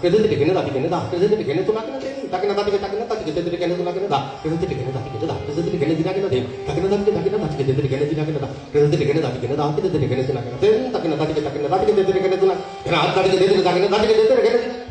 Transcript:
tiri kene dina kene da kene tiri kene da kene da kene tiri kene tuna kene tem ta kene da kene kene ta kene tiri kene tuna kene da kene tiri kene da kene da kene tiri kene dina kene tem ta kene da kene kene da kene tiri kene dina kene da kene tiri kene da kene da kene tiri kene tuna kene tem ta kene da kene kene da kene tiri kene tuna kene da kene tiri kene da kene da kene tiri kene